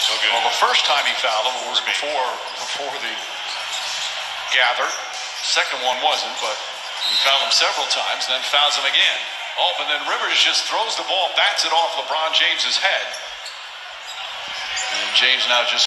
Well, the first time he fouled him was before before the gather. Second one wasn't, but he fouled him several times, then fouls him again. Oh, but then Rivers just throws the ball, bats it off LeBron James's head. And James now just